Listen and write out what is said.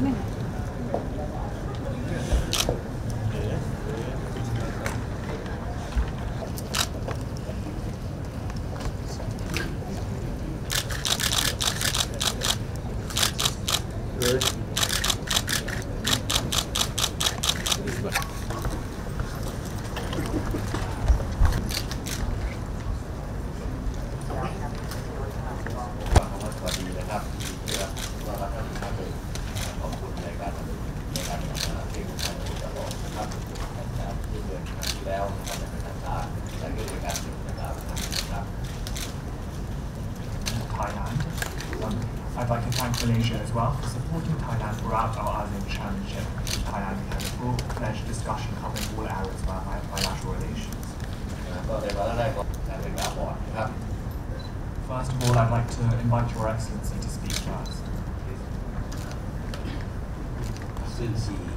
Ini. Really? Thailand. I'd like to thank Malaysia as well for supporting Thailand throughout our ASEAN Chairmanship Thailand. has had a full-fledged discussion covering all areas of our bilateral relations. First of all, I'd like to invite Your Excellency to speak first. Excellency.